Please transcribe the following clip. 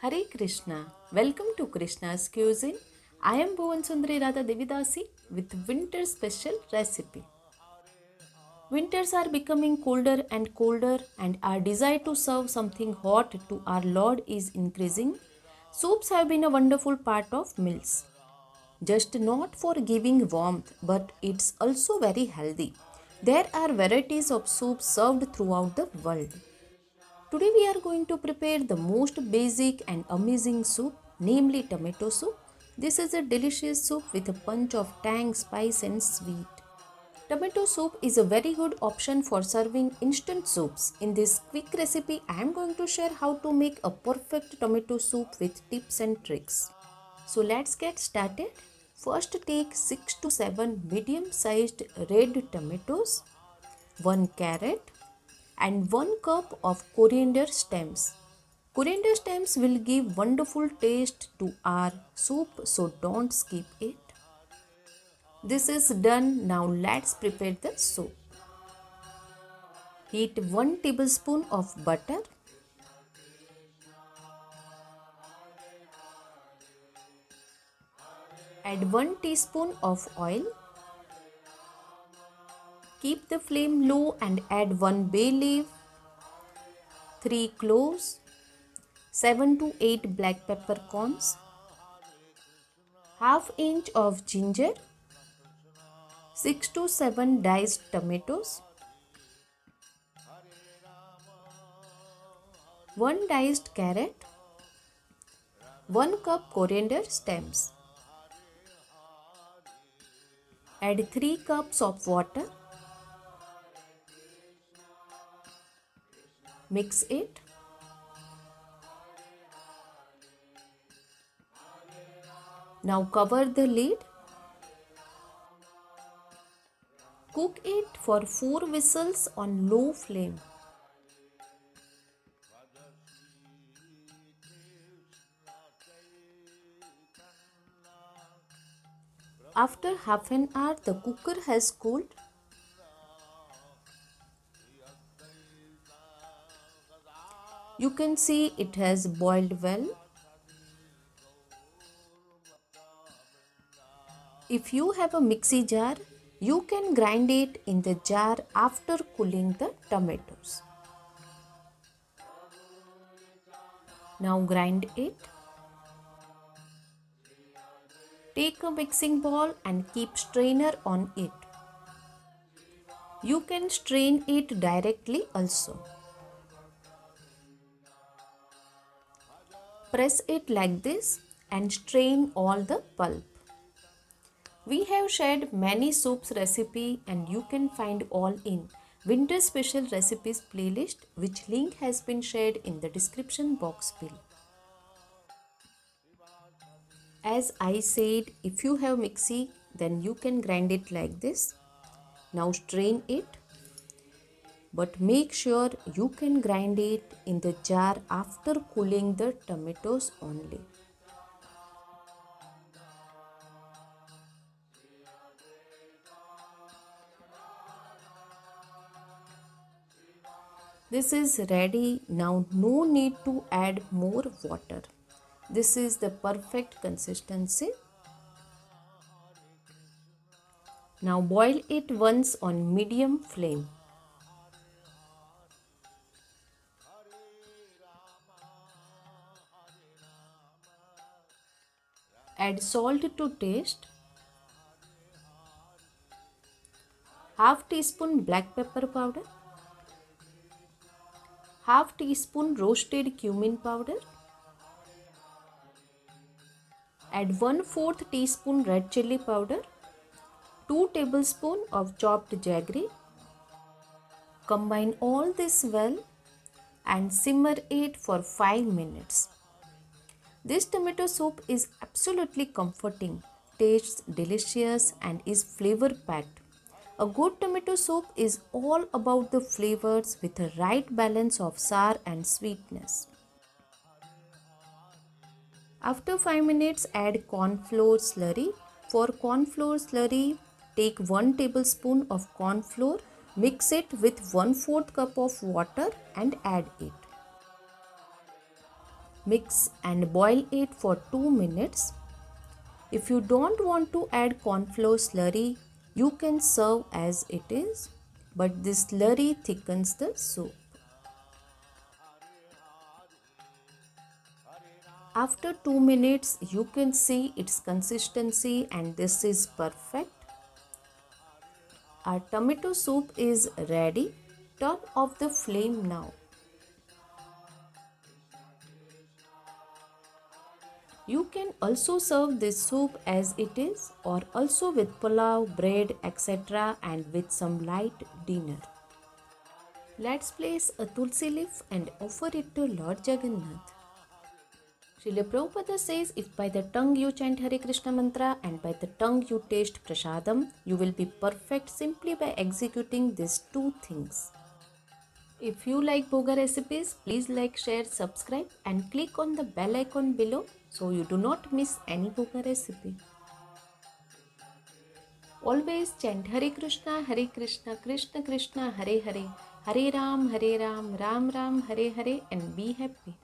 Hare Krishna. Welcome to Krishna's Cuisine. I am Bhuvan Sundari Radha Devidasi with winter special recipe. Winters are becoming colder and colder, and our desire to serve something hot to our Lord is increasing. Soups have been a wonderful part of meals. Just not for giving warmth, but it's also very healthy. There are varieties of soups served throughout the world. Today we are going to prepare the most basic and amazing soup, namely tomato soup. This is a delicious soup with a punch of tang, spice and sweet. Tomato soup is a very good option for serving instant soups. In this quick recipe, I am going to share how to make a perfect tomato soup with tips and tricks. So let's get started. First take 6 to 7 medium sized red tomatoes, 1 carrot, and 1 cup of coriander stems. Coriander stems will give wonderful taste to our soup so don't skip it. This is done. Now let's prepare the soup. Heat 1 tablespoon of butter. Add 1 teaspoon of oil. Keep the flame low and add 1 bay leaf, 3 cloves, 7 to 8 black peppercorns, half inch of ginger, 6 to 7 diced tomatoes, 1 diced carrot, 1 cup coriander stems. Add 3 cups of water. Mix it. Now cover the lid. Cook it for 4 whistles on low flame. After half an hour, the cooker has cooled. You can see it has boiled well. If you have a mixie jar, you can grind it in the jar after cooling the tomatoes. Now grind it. Take a mixing bowl and keep strainer on it. You can strain it directly also. Press it like this and strain all the pulp. We have shared many soups recipe and you can find all in winter special recipes playlist which link has been shared in the description box below. As I said if you have mixie then you can grind it like this. Now strain it but make sure you can grind it in the jar after cooling the tomatoes only. This is ready. Now no need to add more water. This is the perfect consistency. Now boil it once on medium flame. Add salt to taste. Half teaspoon black pepper powder. Half teaspoon roasted cumin powder. Add 1 4th teaspoon red chili powder. 2 tablespoon of chopped jaggery. Combine all this well and simmer it for 5 minutes this tomato soup is absolutely comforting tastes delicious and is flavor packed a good tomato soup is all about the flavors with a right balance of sour and sweetness. After 5 minutes add corn flour slurry. For corn flour slurry take 1 tablespoon of corn flour, mix it with 1 4th cup of water and add it. Mix and boil it for 2 minutes. If you don't want to add corn flour slurry, you can serve as it is, but this slurry thickens the soup. After 2 minutes, you can see its consistency and this is perfect. Our tomato soup is ready. Turn off the flame now. You can also serve this soup as it is or also with pulao, bread, etc. and with some light dinner. Let's place a tulsi leaf and offer it to Lord Jagannath. Srila Prabhupada says if by the tongue you chant Hare Krishna mantra and by the tongue you taste prasadam, you will be perfect simply by executing these two things. If you like Bhoga recipes, please like, share, subscribe and click on the bell icon below so you do not miss any Bhoga recipe. Always chant Hare Krishna, Hare Krishna, Krishna Krishna, Hare Hare, Hare Ram, Hare Ram, Ram Ram, Hare Hare and be happy.